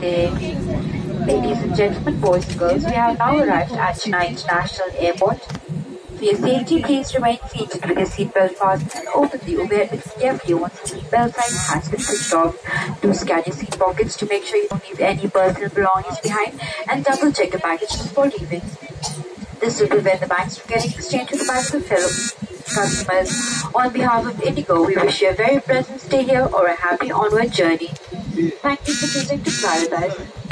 day. Ladies and gentlemen, boys and girls, we have now arrived at Chennai International Airport. For your safety, please remain seated with your seatbelt fastened and open the overhead carefully once the seatbelt sign has been switched off. Do scan your seat pockets to make sure you don't leave any personal belongings behind and double check your baggage before leaving. This will prevent the bags from getting exchanged with the bags of fellow customers. On behalf of Indigo, we wish you a very pleasant stay here or a happy onward journey. Thank you for choosing to prioritize.